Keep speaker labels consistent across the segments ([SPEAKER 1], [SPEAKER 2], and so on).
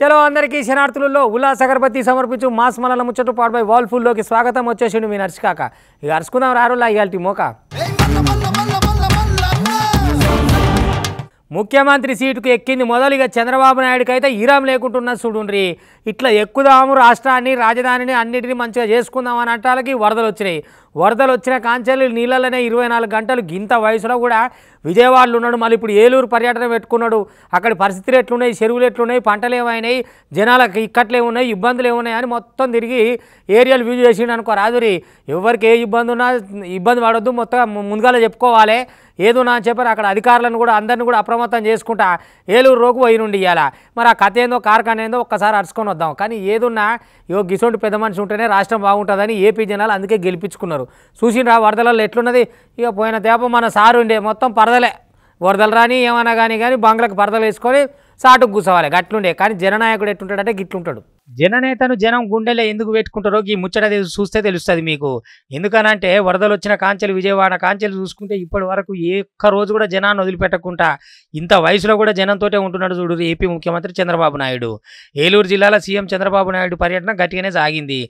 [SPEAKER 1] చలో అందరికీ శనార్థులలో ఉల్లాస్ అగరబత్తి సమర్పించు మాస్ మలల ముచ్చట పాడుపై వాల్ ఫుల్లోకి స్వాగతం వచ్చేసిండు మీ నర్చికాక ఇక అరుచుకుందాం రారులా ఇవాళ మోక. ముఖ్యమంత్రి సీటుకు ఎక్కింది మొదలు ఇక చంద్రబాబు నాయుడుకి అయితే ఈరాం లేకుంటున్న చూడుండ్రి. ఇట్లా ఎక్కుదాము రాష్ట్రాన్ని రాజధానిని అన్నిటిని మంచిగా చేసుకుందాం అని అంటాలకి వరదలు వచ్చినాయి. వరదలు వచ్చిన కాంచెలు నీళ్ళలోనే ఇరవై నాలుగు గంటలు గింత వయసులో కూడా విజయవాడలో ఉన్నాడు. మళ్ళీ ఇప్పుడు ఏలూరు పర్యటన పెట్టుకున్నాడు. అక్కడ పరిస్థితులు ఎట్లున్నాయి? చెరువులు ఎట్లున్నాయి? పంటలు ఏమైనాయి? జనాలకు ఇక్కట్లు ఏమున్నాయి? ఇబ్బందులు ఏమున్నాయి? అని మొత్తం తిరిగి ఏరియాలు వ్యూ చేసిండు అనుకో రాదురి. ఎవరికి ఏ ఇబ్బంది ఉన్నా ఇబ్బంది పడొద్దు. మొత్తం ముందుగాల చెప్పుకోవాలి. ఏదో నా చెప్పారు అక్కడ అధికారులను కూడా అందరిని కూడా అప్రమత్తం చేసుకుంటా ఏలూరు రోగు పోయి నుండి ఇవ్వాలా మరి ఆ కథ ఏందో కార్ఖాన ఏందో ఒక్కసారి అరుచుకొని వద్దాం. కానీ ఏదున్నా ఇగో గిసోంటి పెద్ద మనిషి ఉంటేనే రాష్ట్రం బాగుంటుందని ఏపీ జనాలు అందుకే గెలిపించుకున్నారు. చూసిండ్రా వరదలలో ఎట్లున్నది? ఇక పోయిన తేప మన సారు ఉండే మొత్తం పరదలే. వరదలు రాని ఏమన్నా కానీ కానీ బంగ్లకు పరదలు వేసుకొని సాటుకు కూర్చోవాలి గట్లుండే. కానీ జననాయకుడు ఎట్లుంటాడంటే గిట్లుంటాడు. జననేతను జనం గుండెలే ఎందుకు పెట్టుకుంటారో ఈ ముచ్చట చూస్తే తెలుస్తుంది మీకు. ఎందుకనంటే వరదలు వచ్చిన కాంచెలు విజయవాడ కాంచెలు చూసుకుంటే ఇప్పటి వరకు ఏ ఒక్క రోజు కూడా జనాన్ని వదిలిపెట్టకుండా ఇంత వయసులో కూడా జనంతోటే ఉంటున్నాడు చూడు ఏపీ ముఖ్యమంత్రి చంద్రబాబు నాయుడు. ఏలూరు జిల్లాలో సీఎం చంద్రబాబు నాయుడు పర్యటన గట్టిగానే సాగింది.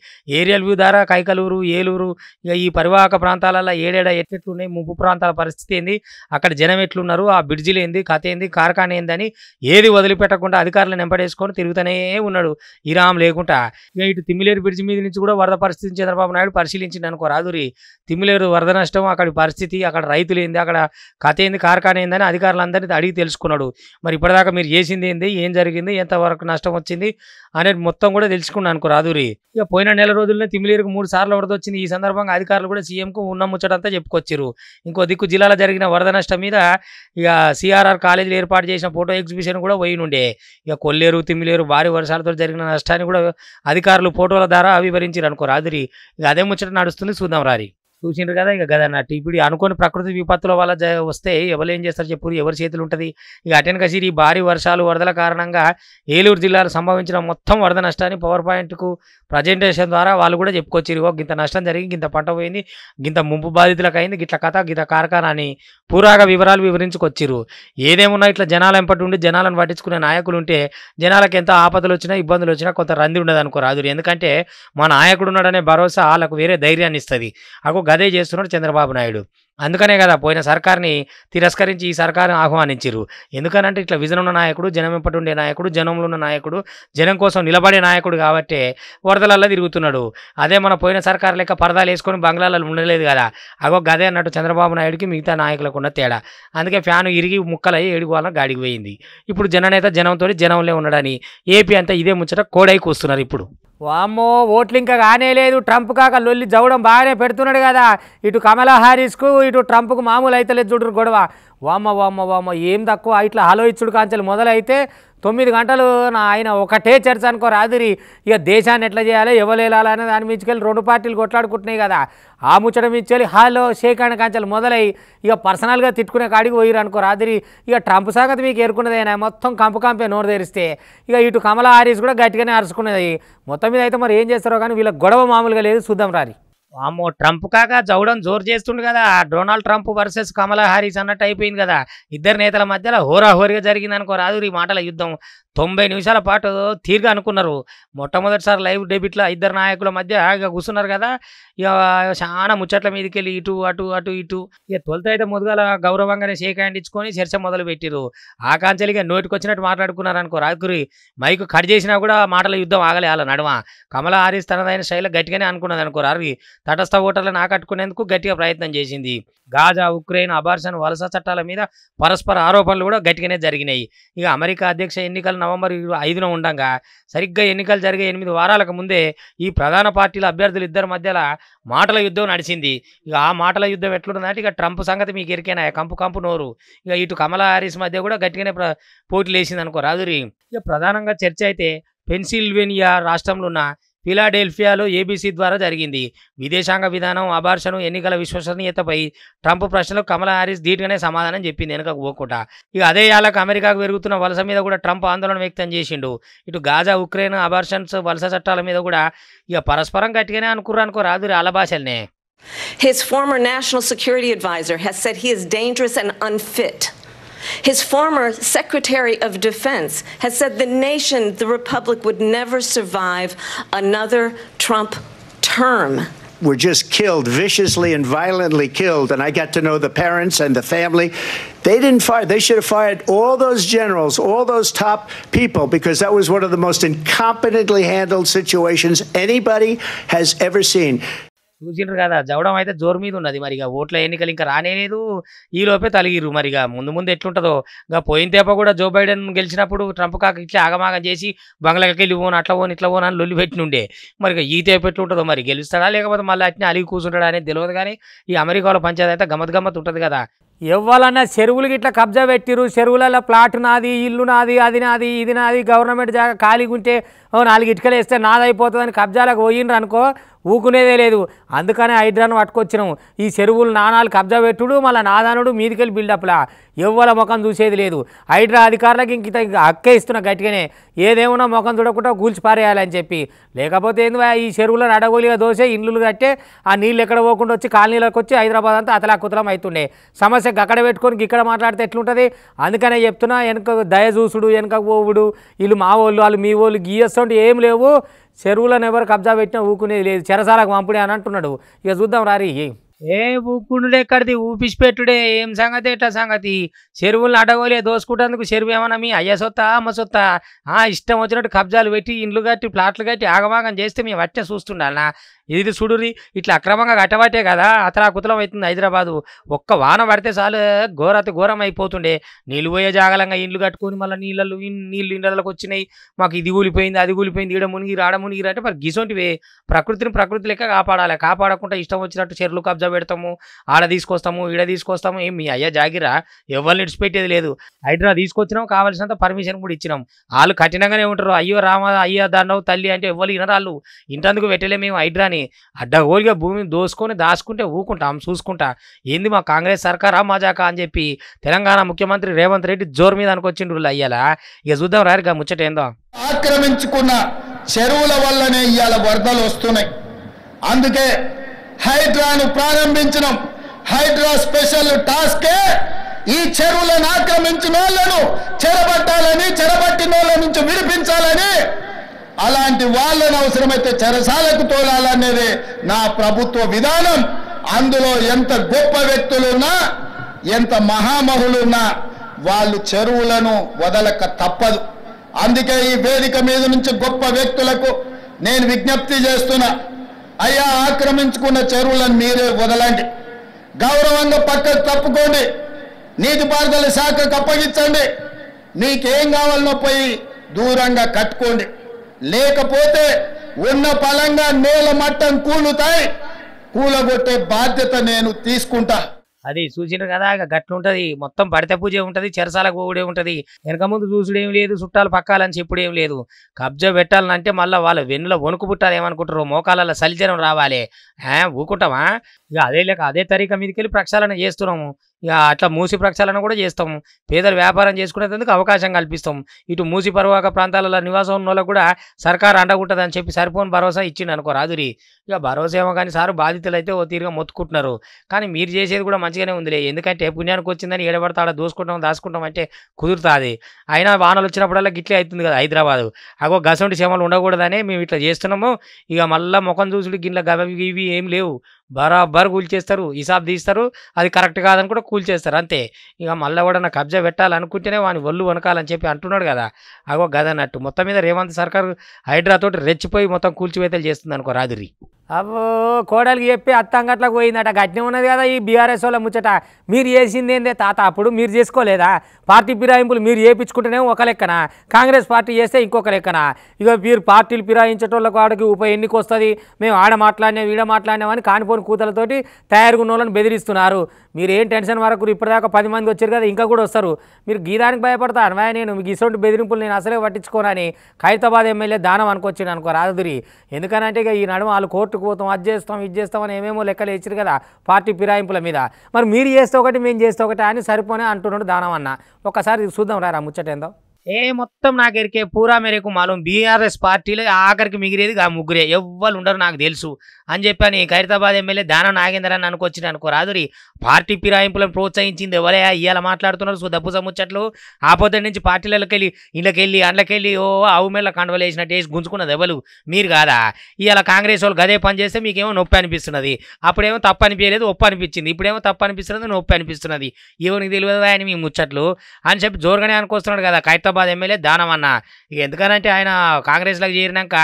[SPEAKER 1] ఏరియల్ వ్యూ ద్వారా కైకలూరు ఏలూరు ఇక ఈ పరివాహక ప్రాంతాలలో ఏడేడ ఎట్లెట్లున్నాయి ముంపు ప్రాంతాల పరిస్థితి ఏంది అక్కడ జనం ఎట్లున్నారు ఆ బ్రిడ్జిలు ఏంది కథ ఏంది కార్ఖాన ఏందని ఏది వదిలిపెట్టకుండా అధికారులను వెంపడేసుకొని తిరుగుతూనే ఉన్నాడు. ఇరా లేకుండా ఇక ఇటు తిమ్మిలేరు బ్రిడ్జి మీద నుంచి కూడా వరద పరిస్థితిని చంద్రబాబు నాయుడు పరిశీలించింది అనుకో. రాదురి తిమ్మిలేరు వరద నష్టం అక్కడ పరిస్థితి అక్కడ రైతులు ఏంది అక్కడ కథ ఏంది కార్ఖానా ఏందని అధికారులందరినీ అడిగి తెలుసుకున్నాడు. మరి ఇప్పటిదాకా మీరు చేసింది ఏంది ఏం జరిగింది ఎంతవరకు నష్టం వచ్చింది అనేది మొత్తం కూడా తెలుసుకున్నాను అనుకో. రాదురి ఇక పోయిన నెల రోజుల్లోనే తిమ్మిలేరుకు మూడు సార్లు వరద వచ్చింది. ఈ సందర్భంగా అధికారులు కూడా సీఎంకు ఉన్న ముచ్చటంతా చెప్పుకొచ్చారు ఇంకో దిక్కు జిల్లాలో జరిగిన వరద నష్టం మీద ఇక సిఆర్ఆర్ కాలేజీలో ఏర్పాటు చేసిన ఫోటో ఎగ్జిబిషన్ కూడా పోయినుండే. ఇక కొల్లేరు తిమ్మిలేరు భారీ వర్షాలతో జరిగిన నష్టం నష్టాన్ని కూడా అధికారులు ఫోటోల ద్వారా వివరించారు అనుకో రాదురి అదే ముచ్చట నడుస్తుంది చూద్దాం రారి. చూసిండ్రు కదా ఇక కదా అన్నట్టు ఇప్పుడు అనుకోని ప్రకృతి విపత్తుల వల్ల వస్తే ఎవరు ఏం చేస్తారు చెప్పు ఎవరి చేతులు ఉంటుంది? ఇక అటెన్ కసిరి భారీ వర్షాలు వరదల కారణంగా ఏలూరు జిల్లాలో సంభవించిన మొత్తం వరద నష్టాన్ని పవర్ పాయింట్కు ప్రజెంటేషన్ ద్వారా వాళ్ళు కూడా చెప్పుకొచ్చారు. "ఓ, గింత నష్టం జరిగి గింత పంట పోయింది గింత ముంపు బాధితులకు అయింది గిట్ల కథ గిత కార్ఖానా అని పూరాగా వివరాలు వివరించుకొచ్చిరు. ఏదేమున్నా ఇట్లా జనాల ఎంపటి ఉండి జనాలను పట్టించుకునే నాయకులు ఉంటే జనాలకు ఎంత ఆపదలు వచ్చినా ఇబ్బందులు వచ్చినా కొంత రంది ఉండదు అనుకో రాదు ఎందుకంటే మా నాయకుడు ఉన్నాడనే భరోసా వాళ్ళకు వేరే ధైర్యాన్ని ఇస్తుంది అగో గదే చేస్తున్నాడు చంద్రబాబు నాయుడు. అందుకనే కదా పోయిన సర్కార్ని తిరస్కరించి ఈ సర్కార్ని ఆహ్వానించారు ఎందుకనంటే ఇట్లా విజన్ ఉన్న నాయకుడు జనం ఉండే నాయకుడు జనంలో ఉన్న నాయకుడు జనం కోసం నిలబడే నాయకుడు కాబట్టి వరదలల్లో తిరుగుతున్నాడు. అదే మన పోయిన సర్కార్ లెక్క పరదాలు వేసుకొని బంగ్లాలలో ఉండలేదు కదా. అగో గదే అన్నట్టు చంద్రబాబు నాయుడుకి మిగతా నాయకులకు ఉన్న తేడా. అందుకే ఫ్యాన్ ఇరిగి ముక్కలై ఏడుకోవాలని గాడికి పోయింది. ఇప్పుడు జననేత జనంతో జనంలో ఉండడని ఏపీ అంతా ఇదే ముచ్చట కోడై కూస్తున్నారు ఇప్పుడు. వామ్మో ఓట్లు ఇంకా కానే లేదు. ట్రంప్ కాక లొల్లి జవడం బాగానే పెడుతున్నాడు కదా. ఇటు కమలా హారీస్కు ఇటు ట్రంప్కు మామూలు అయితే లేదు చూడరు గొడవ. వామ్మ వామ్మ వామ్మ ఏం తక్కువ. ఇట్లా హలో ఇచ్చుడు కాంచెలు మొదలైతే తొమ్మిది గంటలు నా ఆయన ఒకటే చర్చ అనుకో రాదురి. ఇక దేశాన్ని ఎట్లా చేయాలి ఎవరు అనే దాని మించుకెళ్ళి రెండు పార్టీలు కొట్లాడుకుంటున్నాయి కదా. ఆ ముచ్చట మించుకెళ్ళి హాలో షేక్ అండ్ కాంచెలు మొదలై ఇక పర్సనల్గా తిట్టుకునే కాడికి పోయిరు అనుకో రాదురి. ఇక ట్రంప్ సాగతి మీకు ఏరుకున్నదేనా? మొత్తం కంపు కంపే నోరు తెరిస్తే. ఇక ఇటు కమలా హారీస్ కూడా గట్టిగానే అరుచుకున్నది మొత్తం మీద అయితే మరి ఏం చేస్తారో కానీ వీళ్ళ గొడవ మామూలుగా లేదు. చూద్దాం రారి. వామ్మో ట్రంప్ కాక జవడం జోరు చేస్తుండు కదా. Donald Trump versus Kamala Harris అన్నట్టు అయిపోయింది కదా. ఇద్దరు నేతల మధ్యలో హోరాహోరీగా జరిగింది అనుకో రాదు ఈ మాటల యుద్ధం. తొంభై నిమిషాల పాటు తీరుగా అనుకున్నారు. మొట్టమొదటిసారి లైవ్ డెబిట్లో ఇద్దరు నాయకుల మధ్య ఇక కూర్చున్నారు కదా. ఇక చాలా ముచ్చట్ల మీదకి వెళ్ళి ఇటు అటు అటు ఇటు. ఇక తొలుత అయితే ముదుగల గౌరవంగానే షేక్ హ్యాండ్ ఇచ్చుకొని చర్చ మొదలు పెట్టిరు ఆకాంక్షలుగా నోటికి వచ్చినట్టు మాట్లాడుకున్నారు అనుకో రాత్రి మైకు కట్ చేసినా కూడా మాటల యుద్ధం ఆగలే వాళ్ళ నడుమ. కమల హారీస్ తనదైన శైలి గట్టిగానే అనుకున్నది అనుకో రారి తటస్థ ఓటర్లను ఆకట్టుకునేందుకు గట్టిగా ప్రయత్నం చేసింది. గాజా ఉక్రెయిన్ అబార్షన్ వలస చట్టాల మీద పరస్పర ఆరోపణలు కూడా గట్టిగానే జరిగినాయి. ఇక అమెరికా అధ్యక్ష ఎన్నికల నవంబర్ ఇరవై ఐదున ఉండగా. సరిగ్గా ఎన్నికలు జరిగే ఎనిమిది వారాలకు ముందే ఈ ప్రధాన పార్టీల అభ్యర్థులు ఇద్దరి మధ్యలో మాటల యుద్ధం నడిచింది. ఇక ఆ మాటల యుద్ధం ఎట్లున్నదంటే ఇక ట్రంప్ సంగతి మీకు ఎరికేనా? కంపు కంపు నోరు. ఇక ఇటు కమలా హారిస్ మధ్య కూడా గట్టిగానే పోటీలు వేసింది అనుకో రాదురి. ఇక ప్రధానంగా చర్చ అయితే పెన్సిల్వేనియా రాష్ట్రంలో ఉన్న ఫిలాడెల్ఫియాలో ఏబీసీ ద్వారా జరిగింది. విదేశాంగ విధానం అబార్షను ఎన్నికల విశ్వసనీయతపై ట్రంప్ ప్రశ్నలు కమలా హారిస్ ధీటుగానే సమాధానం చెప్పింది వెనకకు పోకుండా ఇక అదే ఏళ్ళకు అమెరికాకు పెరుగుతున్న వలస మీద కూడా ట్రంప్ ఆందోళన వ్యక్తం చేసిండు. ఇటు గాజా ఉక్రెయిన్ అబార్షన్స్ వలస చట్టాల మీద కూడా ఇక పరస్పరం గట్టిగానే అనుకుర్రు అనుకో రాదు అలభాషల్నే
[SPEAKER 2] His former national security advisor has said he is dangerous and unfit. His former Secretary of Defense has said the nation, the Republic, would never survive another Trump term.
[SPEAKER 3] were just killed, viciously and violently killed. And I got to know the parents and the family. They didn't fire. They should have fired all those generals, all those top people, because that was one of the most incompetently handled situations anybody has ever seen.
[SPEAKER 1] చూసిండ్రు కదా జవడం అయితే జోరు మీద ఉన్నది మరి ఇక ఓట్ల ఎన్నికలు ఇంకా రానేలేదు ఈలోపే ఈ లోపే తలిగిర్రు మరి ఇక ముందు ముందు ఎట్లుంటుందో. ఇక పోయిన తేప కూడా జో బైడెన్ గెలిచినప్పుడు ట్రంప్ కాక ఇట్లా ఆగమాగం చేసి బంగ్లాకి వెళ్ళి పోను అట్లా పోను ఇట్లా పోను అని లొల్లి పెట్టినుండే. మరి ఇక ఈ తేప ఎట్లుంటుందో మరి? గెలుస్తాడా లేకపోతే మళ్ళీ అట్నే అలిగి కూర్చుంటాడా అనేది తెలియదు కానీ ఈ అమెరికాలో పంచాయతీ అయితే గమ్మత్ గమ్మత్ ఉంటుంది కదా. ఎవ్వాలన్నా చెరువులు ఇట్లా కబ్జా పెట్టిరు చెరువులలో ప్లాట్ నాది ఇల్లు నాది అది నాది ఇది నాది గవర్నమెంట్ జాగా ఖాళీగా ఉంటే ఓ నాలుగు ఇటుకలు వేస్తే నాదైపోతుందని కబ్జాలకు పోయిండ్రు అనుకో ఊకునేదే లేదు. అందుకనే హైడ్రాను పట్టుకొచ్చినాము ఈ చెరువులు నాణాలు కబ్జా పెట్టుడు మళ్ళీ నాదానుడు మీదికెళ్ళి బిల్డప్లా ఎవ్వల ముఖం చూసేది లేదు. హైడ్రా అధికారులకు ఇంక అక్కే హక్కే గట్టిగానే ఏదేమన్నా ముఖం చూడకుండా కూల్చి పారేయాలని చెప్పి. లేకపోతే ఏంది ఈ చెరువులను అడగోలిగా దోసే ఇండ్లు కట్టే ఆ నీళ్ళు ఎక్కడ పోకుండా వచ్చి కాలనీలకు వచ్చి హైదరాబాద్ అంతా అతలాకుతలం అవుతుండే సమస్య అక్కడ పెట్టుకొని ఇక్కడ మాట్లాడితే ఎట్లుంటుంది? అందుకనే చెప్తున్నా వెనక దయ చూసుడు వెనక పోవుడు. వీళ్ళు మా వాళ్ళు వాళ్ళు మీ వాళ్ళు గీయస్తుంటే ఏం లేవు. చెరువులను ఎవరు కబ్జా పెట్టినా ఊకునేది లేదు. చెరసాలకు పంపుడే అని అంటున్నాడు. ఇక చూద్దాం రారి. ఏ ఊకుండు ఎక్కడిది ఊపిసి పెట్టుడే ఏం సంగతి ఎట్లా సంగతి? చెరువులు అడగోలే దోసుకుంటేందుకు చెరువు ఏమన్నా మీ అయ్య సొత్తా అమ్మ సొత్తా? ఆ ఇష్టం వచ్చినట్టు కబ్జాలు పెట్టి ఇండ్లు కట్టి ప్లాట్లు కట్టి ఆగమాగం చేస్తే మేము వచ్చే చూస్తుండాలనా? ఇది చూడురి ఇట్లా అక్రమంగా కట్టబట్టే కదా అతలాకుతలం అవుతుంది హైదరాబాదు. ఒక్క వాన పడితే చాలు ఘోరతి ఘోరం అయిపోతుండే నీళ్ళు పోయే జాగలంగా ఇండ్లు కట్టుకొని మళ్ళీ నీళ్ళల్లో నీళ్ళు ఇండ్లలోకి వచ్చినాయి. మాకు ఇది కూలిపోయింది అది కూలిపోయింది ఈడ మునిగి ఆడ మునిగి అంటే మరి గిసొంటివే. ప్రకృతిని ప్రకృతి లెక్క కాపాడాలి. కాపాడకుండా ఇష్టం వచ్చినట్టు చెర్లు కబ్జా పెడతాము ఆడ తీసుకొస్తాము ఈడ తీసుకొస్తాము. ఏం మీ అయ్యా జాగిరా ఎవరిని ఇడిచిపెట్టేది లేదు. హైదరాబాద్ తీసుకొచ్చినాం కావాల్సినంత పర్మిషన్ కూడా ఇచ్చినాం. వాళ్ళు కఠినంగానే ఉంటారు. అయ్యో రామ అయ్యో దండవు తల్లి అంటే ఎవరు వినరాళ్ళు. ఇంటందుకు పెట్టలే మేము హైడ్రాని అడ్డగోలుగా భూమిని దోసుకొని దాచుకుంటే ఊకుంటాం చూసుకుంటా. ఏంది మా కాంగ్రెస్ సర్కారా మజాకా అని చెప్పి తెలంగాణ ముఖ్యమంత్రి రేవంత్ రెడ్డి జోరు మీద అనుకొచ్చిండ్రు అయ్యాలా ఇక చూద్దాం రారుగా ముచ్చట ఏందో.
[SPEAKER 4] ఆక్రమించుకున్న చెరువుల వల్లనే ఇవాళ వరదలు వస్తున్నాయి. అందుకే హైడ్రాను ప్రారంభించడం హైడ్రా స్పెషల్ టాస్కే ఈ చెరువులను ఆక్రమించిన వాళ్ళను చెరబట్టాలని చెరబట్టిన వాళ్ళ నుంచి విడిపించాలని అలాంటి వాళ్ళని అవసరమైతే చెరసాలకు తోలాలనేది నా ప్రభుత్వ విధానం. అందులో ఎంత గొప్ప వ్యక్తులున్నా ఎంత మహామహులున్నా వాళ్ళు చెరువులను వదలక తప్పదు. అందుకే ఈ వేదిక మీద నుంచి గొప్ప వ్యక్తులకు నేను విజ్ఞప్తి చేస్తున్నా అయ్యా ఆక్రమించుకున్న చెరువులను మీరే వదలండి. గౌరవంగా పక్కకు తప్పుకోండి నీటిపారుదల శాఖకు అప్పగించండి. మీకేం కావాలనో పోయి దూరంగా కట్టుకోండి. లేకపోతే ఉన్న పలంగా నేల మట్టం కూలుతాయి. కూలగొట్టే బాధ్యత నేను తీసుకుంటా.
[SPEAKER 1] అది చూసిన కదా ఇక గట్లుంటది. మొత్తం పడితే పూజ ఉంటది చెరసాలకు పోవుడే ఉంటది. వెనక ముందు చూసుడేం లేదు చుట్టాలు పక్కాలని చెప్పుడేం లేదు. కబ్జా పెట్టాలంటే మళ్ళీ వాళ్ళ వెన్నులో వణుకు పుట్టాలి ఏమనుకుంటారు మోకాలలో సలిజనం రావాలి. ఊకుంటావా? ఊకుంటామా ఇక అదే లేక అదే తరీక మీదకి వెళ్ళి ప్రక్షాళన చేస్తున్నాము. ఇక అట్లా మూసి ప్రక్షాళన కూడా చేస్తాము పేదలు వ్యాపారం చేసుకునేందుకు అవకాశం కల్పిస్తాం. ఇటు మూసి పర్వాక ప్రాంతాలలో నివాసం ఉన్న కూడా సర్కార్ అండగుంటుందని చెప్పి సరిపోని భరోసా ఇచ్చిండు అనుకో రాదురి. ఇక భరోసా ఏమో కానీ సారు బాధితులు అయితే ఓ తీరుగా మొత్తుకుంటున్నారు. కానీ మీరు చేసేది కూడా మంచిగానే ఉందిలే. ఎందుకంటే పుణ్యానికి వచ్చిందని ఏడబడతా ఆడ దోసుకుంటాం దాచుకుంటాం అంటే కుదురుతుంది. అయినా వానలు వచ్చినప్పుడల్లా గిట్లే అవుతుంది కదా హైదరాబాద్. అగో గసంటి శ్రమలు ఉండకూడదనే మేము ఇట్లా చేస్తున్నాము. ఇక మళ్ళీ ముఖం చూసుడు గిట్ల గవి ఇవి ఏం లేవు. బరాబర్ కూల్చేస్తారు హిసాబ్ తీస్తారు అది కరెక్ట్ కాదని కూడా కూల్చేస్తారు అంతే. ఇక మళ్ళీ కూడా నా కబ్జా పెట్టాలనుకుంటేనే వాని ఒళ్ళు వనకాలని చెప్పి అంటున్నాడు కదా అగో గదన్నట్టు మొత్తం మీద రేవంత్ సర్కార్ హైడ్రాతోటి రెచ్చిపోయి మొత్తం కూల్చివేతలు చేస్తుంది అనుకో రాదురి అబ్బో కోడలికి చెప్పి అత్తంగట్లకు పోయిందట. గట్టినే ఉన్నది కదా ఈ బీఆర్ఎస్ వాళ్ళ ముచ్చట. మీరు చేసింది ఏందే తాత? అప్పుడు మీరు చేసుకోలేదా? పార్టీ ఫిరాయింపులు మీరు చేయించుకుంటేనే ఒక లెక్కన? కాంగ్రెస్ పార్టీ చేస్తే ఇంకొక లెక్కన? ఇక మీరు పార్టీలు ఫిరాయించేటోళ్ళకు ఆడకి ఉప ఎన్నిక వస్తుంది. మేము ఆడ మాట్లాడినా వీడ మాట్లాడినామని కానిపోని కూతలతోటి తయారుకున్న వాళ్ళని బెదిరిస్తున్నారు. మీరు ఏం టెన్షన్ వరకు ఇప్పటిదాకా పది మంది వచ్చారు కదా ఇంకా కూడా వస్తారు. మీరు గీదానికి భయపడతా అనవా నేను మీకు ఇటువంటి బెదిరింపులు నేను అసలే పట్టించుకోనని ఖైరతాబాద్ ఎమ్మెల్యే దానం అనుకొచ్చాను అనుకో రాదురి. ఎందుకనంటే ఇక ఈ నడుమ వాళ్ళు కోర్టుకు పోతాం అది చేస్తాం ఇది చేస్తామని ఏమేమో లెక్కలు ఇచ్చారు కదా పార్టీ ఫిరాయింపుల మీద. మరి మీరు చేస్తే ఒకటి మేము చేస్తే ఒకటి అని సరిపోనే అంటున్నాడు దానం అన్న. ఒకసారి చూద్దాం రా ముచ్చటేందో. ఏ మొత్తం నాకు ఎరికే పూరా మేరకు మాలం బీఆర్ఎస్ పార్టీలో ఆఖరికి మిగిలేది ఆ ముగ్గురే. ఎవ్వరు ఉండరు నాకు తెలుసు. అని చెప్పని ఖైరతాబాద్ ఎమ్మెల్యే దాన నాగేందర్ అని అనుకొచ్చిన అనుకో రాదురి. పార్టీ ఫిరాయింపులను ప్రోత్సహించింది ఎవరే? ఇవాళ మాట్లాడుతున్నారు సో దప్పు సముచ్చట్లు. ఆపోతే నుంచి పార్టీలకి వెళ్ళి ఇళ్ళకెళ్ళి అండ్లకెళ్ళి ఓ ఆవు మేళ్ళ కండవలు వేసినట్టు వేసి గుంజుకున్నది ఎవరు మీరు కాదా? ఇవాళ కాంగ్రెస్ వాళ్ళు గదే పని చేస్తే మీకేమో నొప్పి అనిపిస్తున్నది. అప్పుడేమో తప్పు అనిపించలేదు ఒప్పు అనిపించింది. ఇప్పుడేమో తప్పు అనిపిస్తున్నది నొప్పి అనిపిస్తున్నది. ఎవరికి తెలియదు ఆయన మీ ముచ్చట్లు? అని చెప్పి జోరుగానే అనుకొస్తున్నాడు కదా ఖైరతాబాద్ ఎమ్మెల్యే దానమన్న. ఇక ఎందుకనంటే ఆయన కాంగ్రెస్లోకి చేరినాక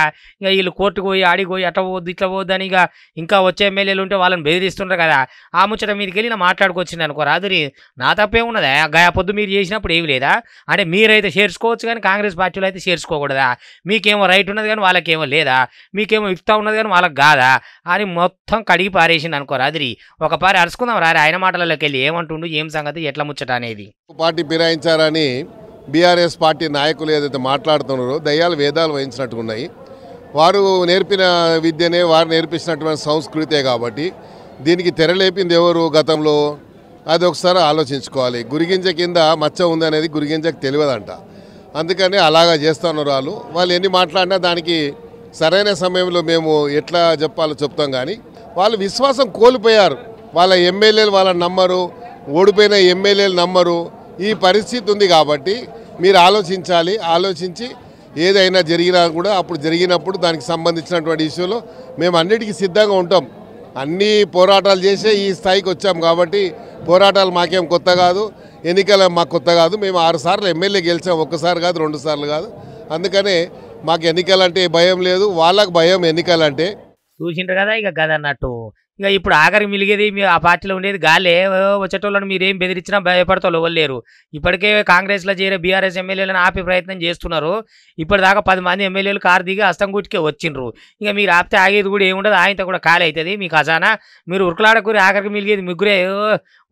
[SPEAKER 1] ఇక వీళ్ళు కోర్టుకు పోయి ఆడికి పోయి అట్లా పోవద్దు ఇట్లా పోవద్దు అని ఇక ఇంకా వచ్చే ఎమ్మెల్యేలు ఉంటే వాళ్ళని బెదిరిస్తుంటారు కదా. ఆ ముచ్చట మీదకి వెళ్ళి నా మాట్లాడుకొచ్చింది అనుకో రాదురి. నా తప్పే ఉన్నదా? గయా పొద్దు మీరు చేసినప్పుడు ఏమి లేదా? అంటే మీరైతే చేర్చుకోవచ్చు కానీ కాంగ్రెస్ పార్టీలో అయితే చేర్చుకోకూడదా? మీకేమో రైట్ ఉన్నది కానీ వాళ్ళకేమో లేదా? మీకేమో ఇఫ్తా ఉన్నది కానీ వాళ్ళకి కాదా? అని మొత్తం కడిగి పారేసింది అనుకో రాదురి. ఒక పారి అరుచుకుందాం రారి ఆయన మాటలలోకి వెళ్ళి ఏమంటుండు ఏం సంగతి ఎట్లా ముచ్చట అనేది.
[SPEAKER 5] పార్టీ ఫిరాయించారని బీఆర్ఎస్ పార్టీ నాయకులు ఏదైతే మాట్లాడుతున్నారో దయ్యాలు వేదాలు వహించినట్టు ఉన్నాయి వారు నేర్పిన విద్యనే వారు నేర్పించినటువంటి సంస్కృతే కాబట్టి దీనికి తెరలేపింది ఎవరు గతంలో? అది ఒకసారి ఆలోచించుకోవాలి. గురిగింజ కింద మచ్చ ఉంది అనేది గురిగింజకు తెలియదంట. అందుకని అలాగా చేస్తున్నారు వాళ్ళు వాళ్ళు ఎన్ని మాట్లాడినా దానికి సరైన సమయంలో మేము ఎట్లా చెప్పాలో చెప్తాం కానీ వాళ్ళు విశ్వాసం కోల్పోయారు. వాళ్ళ ఎమ్మెల్యేలు వాళ్ళని నమ్మరు ఓడిపోయిన ఎమ్మెల్యేలు నమ్మరు. ఈ పరిస్థితి ఉంది కాబట్టి మీరు ఆలోచించాలి ఆలోచించి ఏదైనా జరిగినా కూడా అప్పుడు జరిగినప్పుడు దానికి సంబంధించినటువంటి ఇష్యూలో మేము అన్నిటికీ సిద్ధంగా ఉంటాం. అన్ని పోరాటాలు చేసే ఈ స్థాయికి వచ్చాం కాబట్టి పోరాటాలు మాకేం కొత్త కాదు ఎన్నికలు మాకు కొత్త కాదు. మేము ఆరు సార్లు ఎమ్మెల్యే గెలిచాం ఒక్కసారి కాదు రెండు సార్లు కాదు. అందుకనే మాకు ఎన్నికలంటే భయం లేదు వాళ్ళకు భయం ఎన్నికలంటే.
[SPEAKER 1] చూసిండ్రు కదా ఇక గద ఇక ఇప్పుడు ఆఖరికి మిలిగేది మీ ఆ పార్టీలో ఉండేది గాలే. వచ్చేటోళ్ళని మీరు ఏం బెదిరించినా భయపడతారు ఎవరు లేరు. ఇప్పటికే కాంగ్రెస్లో చేరే బీఆర్ఎస్ ఎమ్మెల్యేలను ఆపే ప్రయత్నం చేస్తున్నారు. ఇప్పటిదాకా పది మంది ఎమ్మెల్యేలు కారు దిగి అస్తంగూటికే వచ్చిండ్రు. ఇంకా మీరు ఆపితే ఆగేది కూడా ఏముండదు. ఆయనతో కూడా ఖాళీ అవుతుంది మీ ఖజానా. మీరు ఉరుకులాడకూరి ఆఖరికి మిలిగేది ముగ్గురే.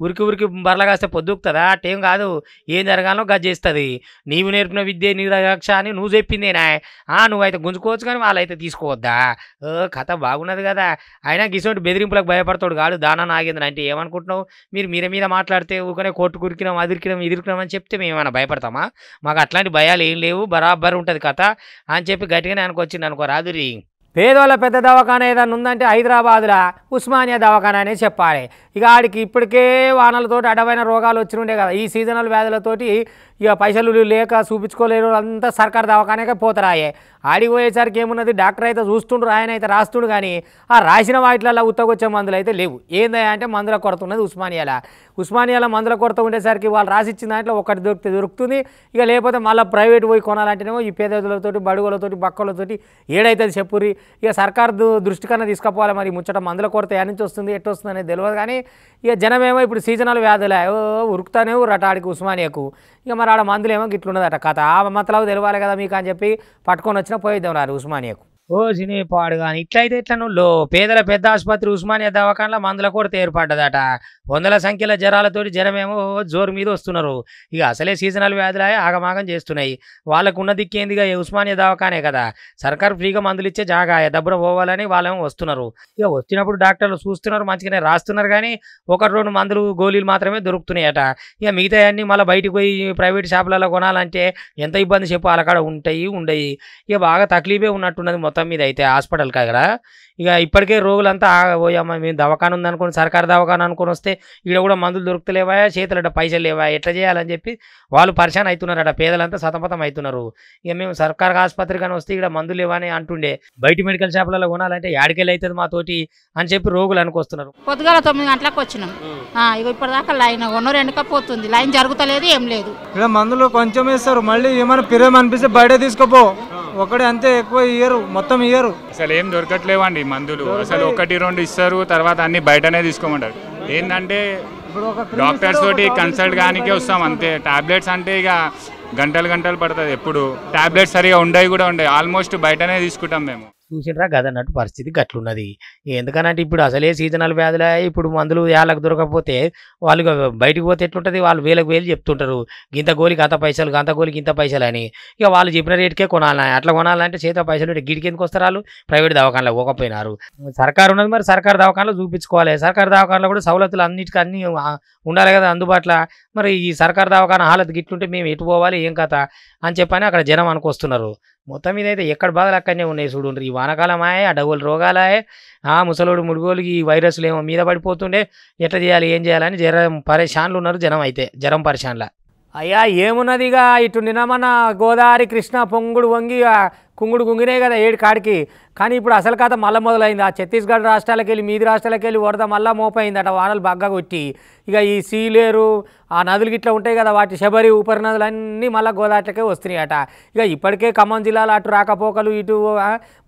[SPEAKER 1] ఉరికి ఉరికి బర్ల కాస్తే పొద్దుకుతుందా? అట్టేం కాదు. ఏం జరగాలో గది చేస్తుంది. నీవు నేర్పిన విద్య నిరక్ష అని నువ్వు చెప్పిందేనా ఆ నువ్వైతే గుంజుకోవచ్చు కానీ వాళ్ళైతే తీసుకోవద్దా? ఓ కథ బాగున్నది కదా. అయినా గిసోటి బెదిరింపులకు భయపడతాడు కాడు దానా నాగేంద్ర అంటే ఏమనుకుంటున్నావు? మీరు మీరే మీద మాట్లాడితే ఊకనే కోర్టు కురికినాం అదిరికినాం ఇదిరికినాం అని చెప్తే మేము ఏమైనా భయపడతామా? మాకు అట్లాంటి భయాలు ఏం లేవు. బరాబర్ ఉంటుంది కథ అని చెప్పి గట్టిగానే అనుకొచ్చింది అనుకో రాదురి. పేదోళ్ళ పెద్ద దవాఖానా ఏదైనా ఉందంటే హైదరాబాద్లో ఉస్మానియా దవాఖానా అనే చెప్పాలి. ఇక ఆడికి ఇప్పటికే వానలతోటి అడవైన రోగాలు వచ్చినుండే కదా ఈ సీజనల్ వ్యాధులతోటి ఇక పైసలు లేక చూపించుకోలేరు అంతా సర్కార్ దవాఖానకే పోతారాయే. ఆడికి పోయేసరికి ఏమున్నది? డాక్టర్ అయితే చూస్తుండ్రు ఆయన అయితే రాస్తుండు కానీ ఆ రాసిన వాటిలలో ఉత్తకొచ్చే మందులు అయితే లేవు. ఏందయ్యా అంటే మందుల కొరత ఉన్నది ఉస్మానియాలో. ఉస్మానియాలో మందుల కొరత ఉండేసరికి వాళ్ళు రాసిచ్చిన దాంట్లో ఒకటి దొరికితే దొరుకుతుంది. ఇక లేకపోతే మళ్ళీ ప్రైవేట్ పోయి కొనాలంటేనేమో ఈ పేదలతోటి బడుగులతోటి బక్కలతోటి ఏడైతుంది చెప్పుర్రి. ఇక సర్కార్ దు- దృష్టి కన్నా తీసుకుపోవాలి మరి. ముచ్చట మందుల కొరత ఏ నుంచి వస్తుంది ఎట్టు వస్తుంది అనేది తెలియదు కానీ ఇక జనమేమో ఇప్పుడు సీజనల్ వ్యాధులే. ఓ ఉరుకుతానే ఉరటాడికి ఉస్మానియాకు. ఇక మరి ఆడ మందులు ఏమో గిట్లున్నదట. కథ. ఆ మతలో తెలియాలి కదా మీకు అని చెప్పి పట్టుకొని వచ్చినా పోయిద్దాం రారు ఉస్మానియాకు. ఓ సినీ పాడు కానీ ఇట్లయితే ఇట్లా నువ్వు పేదల పెద్ద ఆసుపత్రి ఉస్మానియా దవాఖానలో మందుల కొరత ఏర్పడ్డదట. వందల సంఖ్యల జ్వరాలతోటి జనమేమో జోరు మీద వస్తున్నారు. ఇక అసలే సీజనల్ వ్యాధులే ఆగమాగం చేస్తున్నాయి. వాళ్ళకు ఉన్న దిక్కేందిగా ఉస్మానియా దవాఖానే కదా. సర్కారు ఫ్రీగా మందులు ఇచ్చే జాగా. దబ్బున పోవాలని వాళ్ళేమో వస్తున్నారు. ఇక వచ్చినప్పుడు డాక్టర్లు చూస్తున్నారు మంచిగానే రాస్తున్నారు కానీ ఒక రెండు మందులు గోళీలు మాత్రమే దొరుకుతున్నాయట. ఇక మిగతా అన్నీ మళ్ళీ బయటకు పోయి ప్రైవేట్ షాపులలో కొనాలంటే ఎంత ఇబ్బంది చెప్పు. అక్కడ ఉంటాయి ఉండయి. ఇక బాగా తక్లీఫే ఉన్నట్టున్నది మొత్తం. మీద అయితే హాస్పిటల్ కాగర ఇక ఇప్పటికే రోగులంతా "ఆ, పోయమ్మ మేము దవాఖాన ఉందనుకోని సర్కారు దవాఖాన అనుకొని వస్తే ఇక్కడ కూడా మందులు దొరుకుతలేవా చేతులట పైసలు లేవా ఎట్లా చేయాలని చెప్పి వాళ్ళు పరిశాన్ అవుతున్నారట పేదలంతా సతమతం అవుతున్నారు ఇక మేము సర్కారు ఆసుపత్రి కానీ వస్తే ఇక్కడ మందులు లేవా అని అంటుండే. బయట మెడికల్ షాపులలో కొనాలంటే యాడికెళ్ళి అవుతుంది మా తోటి అని చెప్పి రోగులు అనుకొస్తున్నారు.
[SPEAKER 6] పొద్దుగాల తొమ్మిది గంటలకు వచ్చినాం. ఆ, ఇగో ఇప్పటిదాకా లైన్ ఒన్నో ఎండకపోతుంది లైన్ జరుగుతలేదు ఏం లేదు.
[SPEAKER 7] ఇక్కడ మందులు కొంచెం ఇస్తారు మళ్ళీ ఏమైనా పిరేం అనిపిస్తే బయట తీసుకుపో. ఒకటి అంతే ఎక్కువ ఇయ్యరు. మొత్తం ఇయ్యరు.
[SPEAKER 8] అసలు ఏం దొరకట్లేవండి మందులు. అసలు ఒకటి రెండు ఇస్తారు తర్వాత అన్ని బయటనే తీసుకోమంటారు. ఏంటంటే డాక్టర్స్ తోటి కన్సల్ట్ కానికే వస్తాం అంతే. టాబ్లెట్స్ అంటే ఇక గంటలు గంటలు పడుతుంది ఎప్పుడు. టాబ్లెట్స్ సరిగా ఉండయి కూడా ఉండయి. ఆల్మోస్ట్ బయటనే తీసుకుంటాం మేము.
[SPEAKER 1] చూసిండ్రా గదన్నట్టు పరిస్థితి గట్లున్నది. ఎందుకనంటే ఇప్పుడు అసలే సీజనల్ వ్యాధులే ఇప్పుడు మందులు యాళ్ళకు దొరకకపోతే వాళ్ళు బయటకు బయటికి పోతే ఎట్లుంటుంది? వాళ్ళు వేలకు వేలు చెప్తుంటారు. గింత గోలికి అంత పైసలు గంత గోలికి ఇంత పైసలు అని. ఇక వాళ్ళు చెప్పిన రేటుకే కొనాలి అట్లా కొనాలంటే చేత పైసలు గిడికి ఎందుకు వస్తారు వాళ్ళు? ప్రైవేట్ దవాఖానలో పోకపోయినారు. సర్కారు ఉన్నది మరి సర్కారు దవాఖానలో చూపించుకోవాలి. సర్కారు దవాఖానలో కూడా సవలతులు అన్నిటికీ అన్ని ఉండాలి కదా అందుబాటులో. మరి ఈ సర్కారు దవాఖాన హాలత్ గిట్లుంటే మేము ఎటు పోవాలి? ఏం కథ? అని చెప్పని అక్కడ జనం అనుకొస్తున్నారు. మొత్తం మీద అయితే ఎక్కడ బాధలు అక్కడనే ఉన్నాయి చూడండి ఈ వానకాలమాయే ఆ డబుల్ రోగాలాయే ఆ ముసలోడు ముడుగోలుకి ఈ వైరస్లు ఏమో మీద పడిపోతుండే. ఎట్లా చేయాలి ఏం చేయాలని జ్వరం పరేషాన్లు ఉన్నారు జనం అయితే జ్వరం పరేషాన్ల అయ్యా ఏమున్నది ఇక ఇటు నిన్న గోదావరి కృష్ణ పొంగుడు వంగి కుంగుడు గుంగినే కదా ఏడు కాడికి. కానీ ఇప్పుడు అసలు కథ మళ్ళీ మొదలైంది. ఆ ఛత్తీస్గఢ్ రాష్ట్రాలకు వెళ్ళి మీది రాష్ట్రాలకు వెళ్ళి వరద మళ్ళీ మోపైందట వానలు బాగా కొట్టి ఇక ఈ సీలేరు ఆ నదులు గిట్లా ఉంటాయి కదా వాటి శబరి ఉపరి అన్నీ మళ్ళీ గోదావరికే వస్తున్నాయట. ఇక ఇప్పటికే ఖమ్మం జిల్లాలో అటు రాకపోకలు ఇటు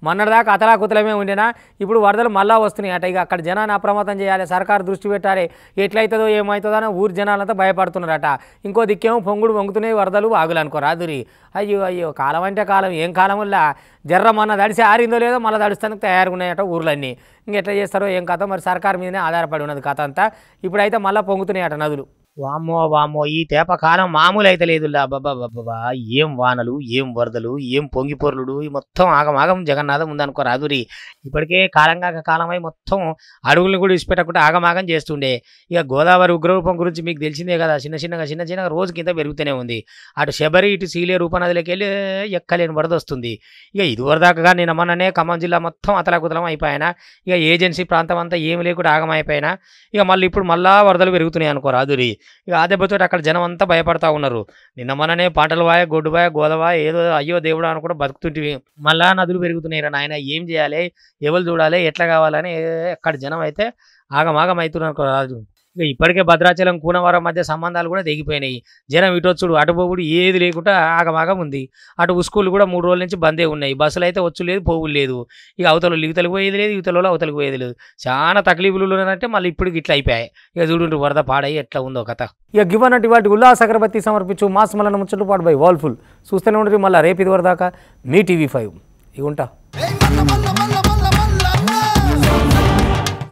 [SPEAKER 1] మొన్నటిదాకా అతలాకుతలమే ఉండేనా? ఇప్పుడు వరదలు మళ్ళీ వస్తున్నాయట. ఇక అక్కడ జనాన్ని అప్రమత్తం చేయాలి సర్కారు దృష్టి పెట్టాలి. ఎట్లయితుందో ఏమవుతుందో అని ఊరు జనాలంతా భయపడుతున్నారట. ఇంకో దిక్కేమో పొంగుడు వంగుతున్నాయి వరదలు వాగులు అనుకో రాదురి. అయ్యో అయ్యో కాలం అంటే కాలం ఏం కాలం వల్ల జర్ర మొన్న తడిసి ఆరిందో లేదో మళ్ళీ దడుస్తానికి తయారుగా ఉన్నాయట ఊర్లన్నీ. ఇంకెట్లా చేస్తారో ఏం కథ మరి సర్కారు మీదనే ఆధారపడి ఉన్నది కథ అంతా. ఇప్పుడైతే మళ్ళీ పొంగుతున్నాయట నదులు. వామ్మో వామ్మో ఈ తేప కాలం మామూలు అయితే లేదు బాబా ఏం వానలు ఏం వరదలు ఏం పొంగి పొర్లుడు ఈ మొత్తం ఆగమాగం జగన్నాథం ఉందనుకో రాదురి. ఇప్పటికే కాలంగా కాలమై మొత్తం అడుగులను కూడా ఇచ్చిపెట్టకుండా ఆగమాగం చేస్తుండే. ఇక గోదావరి ఉగ్రరూపం గురించి మీకు తెలిసిందే కదా చిన్న చిన్నగా చిన్న చిన్నగా రోజు కింద పెరుగుతూనే ఉంది. అటు శబరి ఇటు సీలే రూపనదిలోకి వెళ్ళి ఎక్కలేని వరద వస్తుంది. ఇక ఇది వరదాకా నేను మొన్ననే ఖమ్మం జిల్లా మొత్తం అతలాకుతలం అయిపోయినా. ఇక ఏజెన్సీ ప్రాంతం అంతా ఏమి లేకుండా ఆగమైపోయినా. ఇక మళ్ళీ ఇప్పుడు మళ్ళా వరదలు పెరుగుతున్నాయి అనుకో రాదురి. ఇక ఆ దెబ్బతో అక్కడ జనం అంతా భయపడతా ఉన్నారు. నిన్న మననే పాటలు వాయ గొడ్డు వాయ గోదవాయ ఏదో అయ్యో దేవుడు అని కూడా బతుకుతుంటివి. మళ్ళా నదులు పెరుగుతున్నాయి రా నాయన ఏం చేయాలి? ఎవరు చూడాలి? ఎట్లా కావాలని అక్కడ జనం అయితే ఆగమాగం అవుతున్నారు రాజు. ఇక ఇప్పటికే భద్రాచలం కూనవరం మధ్య సంబంధాలు కూడా తెగిపోయినాయి. జనం ఇటొచ్చుడు అటు పోవుడు ఏది లేకుండా ఆగమాగం ఉంది. అటు స్కూల్ కూడా మూడు రోజుల నుంచి బందే ఉన్నాయి. బస్సులు అయితే వచ్చు లేదు పోవులు లేదు. ఇక అవతల యువతలకు పోయేది లేదు యువతలలో అవతలకు పోయేది లేదు. చాలా తక్లీఫులు అంటే మళ్ళీ ఇప్పుడు ఇట్లా అయిపోయాయి. ఇక చూడండి వరద పాడై ఎట్లా ఉందో కథ. ఇక గివన్ అటు వాటి ఉల్లాస అగరబత్తి సమర్పించు మాస్ మల్లన్న ముచ్చట్లు పాటు బై వాల్ఫుల్. చూస్తూనే ఉండరు మళ్ళీ రేపు ఇది వరదాకా మీ టీవీ ఫైవ్. ఇక ఉంటా